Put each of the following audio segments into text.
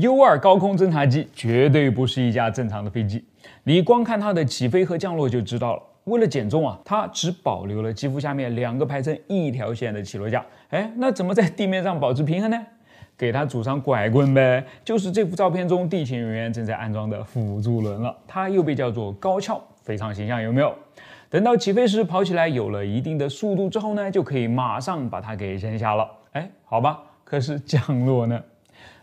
U2 高空侦察机绝对不是一架正常的飞机，你光看它的起飞和降落就知道了。为了减重啊，它只保留了机腹下面两个排成一条线的起落架。哎，那怎么在地面上保持平衡呢？给它组上拐棍呗，就是这幅照片中地勤人员正在安装的辅助轮了。它又被叫做高翘，非常形象，有没有？等到起飞时跑起来有了一定的速度之后呢，就可以马上把它给扔下了。哎，好吧，可是降落呢？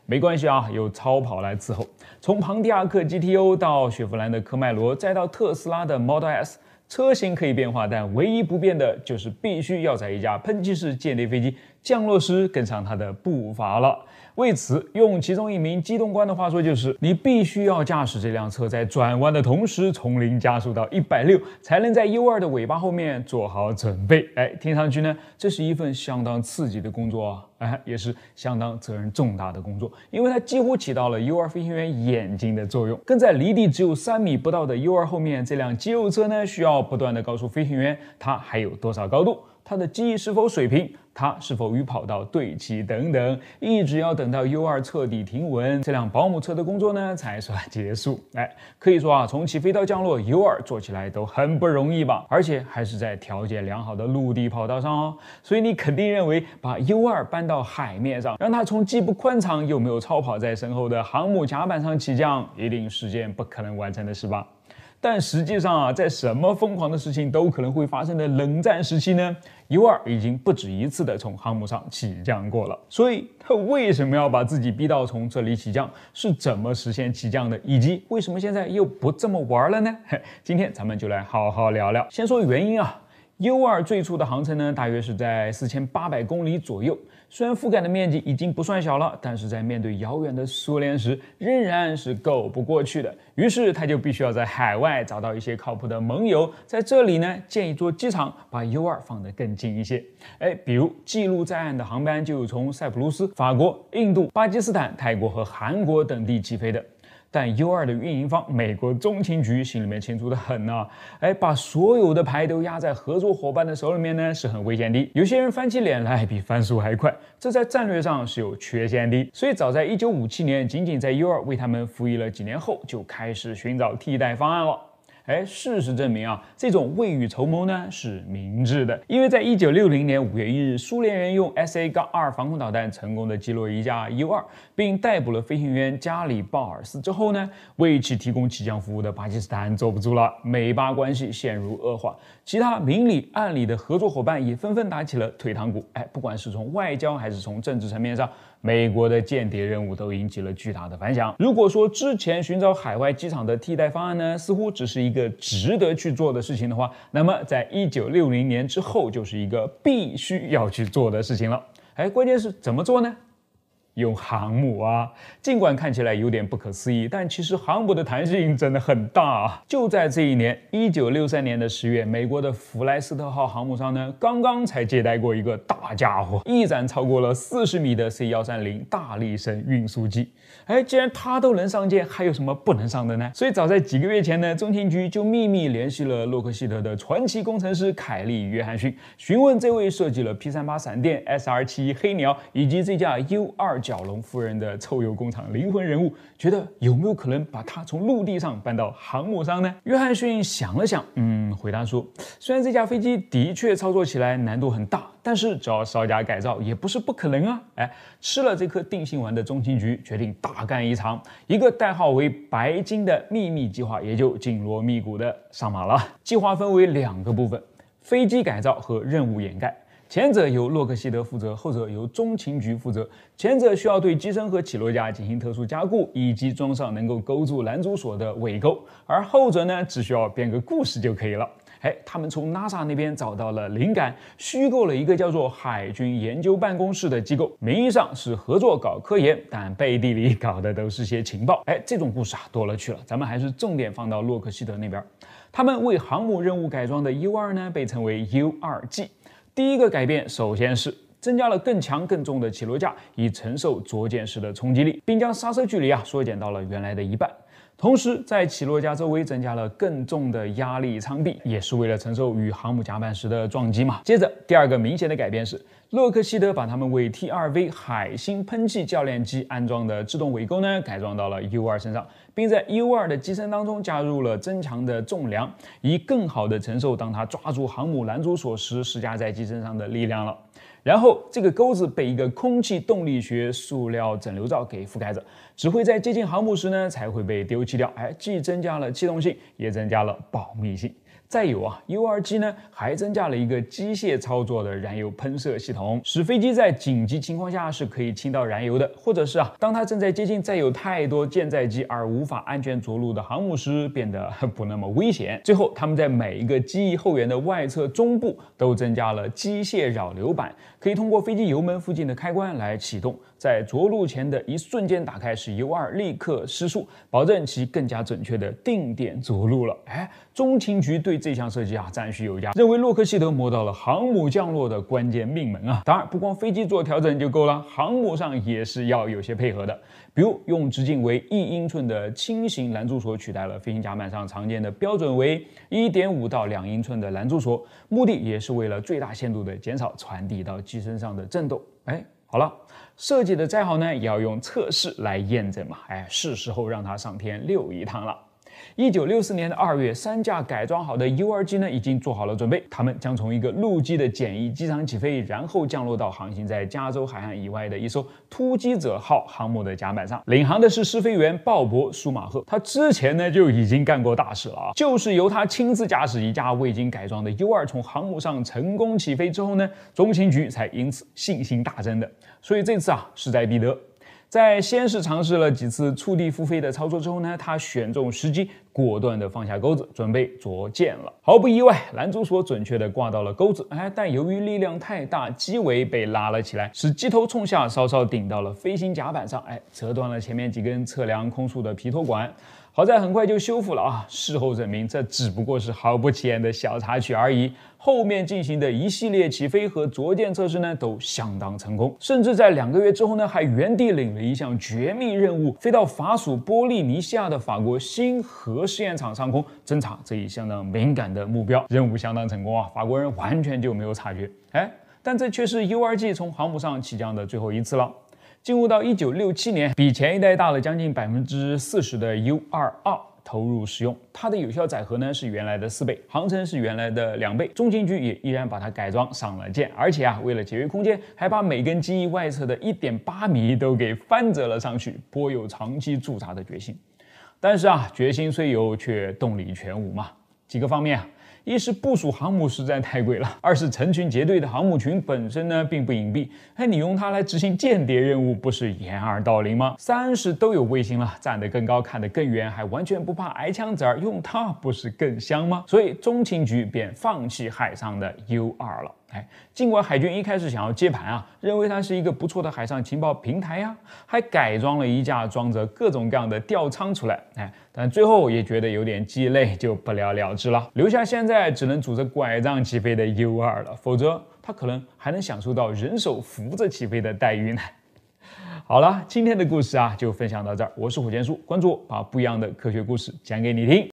没关系啊，有超跑来伺候。从庞蒂亚克 GTO 到雪佛兰的科迈罗，再到特斯拉的 Model S。车型可以变化，但唯一不变的就是必须要在一架喷气式间谍飞机降落时跟上它的步伐了。为此，用其中一名机动官的话说，就是你必须要驾驶这辆车在转弯的同时从零加速到一百六，才能在 U2 的尾巴后面做好准备。哎，听上去呢，这是一份相当刺激的工作啊，哎，也是相当责任重大的工作，因为它几乎起到了 U2 飞行员眼睛的作用。跟在离地只有三米不到的 U2 后面，这辆肌肉车呢，需要不断的告诉飞行员它还有多少高度。它的机翼是否水平？它是否与跑道对齐？等等，一直要等到 U2 彻底停稳，这辆保姆车的工作呢才算结束。哎，可以说啊，从起飞到降落，U2 做起来都很不容易吧？而且还是在条件良好的陆地跑道上哦。所以你肯定认为把 U2 搬到海面上，让它从既不宽敞又没有超跑在身后的航母甲板上起降，一定是件不可能完成的事吧？但实际上啊，在什么疯狂的事情都可能会发生的冷战时期呢？U2 已经不止一次的从航母上起降过了。所以，他为什么要把自己逼到从这里起降？是怎么实现起降的？以及为什么现在又不这么玩了呢？今天咱们就来好好聊聊。先说原因啊，U2 最初的航程呢，大约是在四千八百公里左右。虽然覆盖的面积已经不算小了，但是在面对遥远的苏联时，仍然是够不过去的。于是他就必须要在海外找到一些靠谱的盟友，在这里呢建一座机场，把 U2 放得更近一些。哎，比如记录在案的航班就有从塞浦路斯、法国、印度、巴基斯坦、泰国和韩国等地起飞的。但 U2 的运营方美国中情局心里面清楚的很呐，哎，把所有的牌都压在合作伙伴的手里面呢，是很危险的。有些人翻起脸来比翻书还快，这在战略上是有缺陷的。所以早在1957年，仅仅在 U2 为他们服役了几年后，就开始寻找替代方案了。哎，事实证明啊，这种未雨绸缪呢是明智的，因为在一九六零年五月一日，苏联人用 S A 杠二防空导弹成功的击落一架 U 二，并逮捕了飞行员加里鲍尔斯之后呢，为其提供起降服务的巴基斯坦坐不住了，美巴关系陷入恶化，其他明里暗里的合作伙伴也纷纷打起了退堂鼓。哎，不管是从外交还是从政治层面上。美国的间谍任务都引起了巨大的反响。如果说之前寻找海外机场的替代方案呢，似乎只是一个值得去做的事情的话，那么在一九六零年之后，就是一个必须要去做的事情了。哎，关键是怎么做呢？用航母啊，尽管看起来有点不可思议，但其实航母的弹性真的很大啊！就在这一年，一九六三年的十月，美国的弗莱斯特号航母上呢，刚刚才接待过一个大家伙，翼展超过了四十米的 C 幺三零大力神运输机。哎，既然它都能上舰，还有什么不能上的呢？所以早在几个月前呢，中情局就秘密联系了洛克希德的传奇工程师凯利·约翰逊，询问这位设计了 P 三八闪电、SR 七黑鸟以及这架 U 二。小龙夫人的臭油工厂灵魂人物，觉得有没有可能把它从陆地上搬到航母上呢？约翰逊想了想，嗯，回答说：虽然这架飞机的确操作起来难度很大，但是只要稍加改造，也不是不可能啊。哎，吃了这颗定心丸的中情局决定大干一场，一个代号为“白金”的秘密计划也就紧锣密鼓的上马了。计划分为两个部分：飞机改造和任务掩盖。前者由洛克希德负责，后者由中情局负责。前者需要对机身和起落架进行特殊加固，以及装上能够勾住拦阻索的尾钩，而后者呢，只需要编个故事就可以了。哎，他们从 NASA 那边找到了灵感，虚构了一个叫做海军研究办公室的机构，名义上是合作搞科研，但背地里搞的都是些情报。哎，这种故事啊多了去了，咱们还是重点放到洛克希德那边。他们为航母任务改装的 U2 呢，被称为 U2G。第一个改变，首先是增加了更强更重的起落架，以承受着舰式的冲击力，并将刹车距离啊缩减到了原来的一半。同时在起落架周围增加了更重的压力舱壁，也是为了承受与航母甲板时的撞击嘛。接着，第二个明显的改变是，洛克希德把他们为 T2V 海星喷气教练机安装的制动尾钩呢，改装到了 U2 身上，并在 U2 的机身当中加入了增强的重量，以更好的承受当它抓住航母拦阻索时施加在机身上的力量了。然后，这个钩子被一个空气动力学塑料整流罩给覆盖着，只会在接近航母时呢才会被丢弃掉。哎，既增加了机动性，也增加了保密性。再有啊，U2 机呢还增加了一个机械操作的燃油喷射系统，使飞机在紧急情况下是可以倾倒燃油的，或者是啊，当它正在接近载有太多舰载机而无法安全着陆的航母时，变得不那么危险。最后，他们在每一个机翼后缘的外侧中部都增加了机械扰流板，可以通过飞机油门附近的开关来启动。在着陆前的一瞬间打开，使 U2 立刻失速，保证其更加准确的定点着陆了。哎，中情局对这项设计啊赞许有加，认为洛克希德摸到了航母降落的关键命门啊。当然，不光飞机做调整就够了，航母上也是要有些配合的，比如用直径为一英寸的轻型拦阻索取代了飞行甲板上常见的标准为一点五到两英寸的拦阻索，目的也是为了最大限度的减少传递到机身上的震动。哎。好了，设计的再好呢，也要用测试来验证嘛。哎，是时候让它上天溜一趟了。一九六四年的二月，三架改装好的 U 二机呢，已经做好了准备。他们将从一个陆基的简易机场起飞，然后降落到航行在加州海岸以外的一艘突击者号航母的甲板上。领航的是试飞员鲍勃·舒马赫，他之前呢就已经干过大事了啊，就是由他亲自驾驶一架未经改装的 U 二从航母上成功起飞之后呢，中情局才因此信心大增的。所以这次啊，势在必得。在先是尝试了几次触地复飞的操作之后呢，他选中时机，果断的放下钩子，准备着舰了。毫不意外，拦阻索准确的挂到了钩子，哎，但由于力量太大，机尾被拉了起来，使机头冲下，稍稍顶到了飞行甲板上，哎，折断了前面几根测量空速的皮托管。好在很快就修复了啊！事后证明，这只不过是毫不起眼的小插曲而已。后面进行的一系列起飞和着舰测试呢，都相当成功，甚至在两个月之后呢，还原地领了一项绝密任务，飞到法属波利尼西亚的法国新核试验场上空侦察这一相当敏感的目标。任务相当成功啊，法国人完全就没有察觉。哎，但这却是 U2G 从航母上起降的最后一次了。进入到一九六七年，比前一代大了将近百分之四十的 U 二二投入使用，它的有效载荷呢是原来的四倍，航程是原来的两倍。中情局也依然把它改装上了舰，而且啊，为了节约空间，还把每根机翼外侧的一点八米都给翻折了上去，颇有长期驻扎的决心。但是啊，决心虽有，却动力全无嘛。几个方面啊。一是部署航母实在太贵了，二是成群结队的航母群本身呢并不隐蔽，哎，你用它来执行间谍任务不是掩耳盗铃吗？三是都有卫星了，站得更高，看得更远，还完全不怕挨枪子儿，用它不是更香吗？所以中情局便放弃海上的 U2 了。哎，尽管海军一开始想要接盘啊，认为它是一个不错的海上情报平台呀，还改装了一架装着各种各样的吊舱出来，哎，但最后也觉得有点鸡肋，就不了了之了，留下现在只能拄着拐杖起飞的 U 二了，否则他可能还能享受到人手扶着起飞的待遇呢。好了，今天的故事啊就分享到这儿，我是火箭叔，关注我，把不一样的科学故事讲给你听。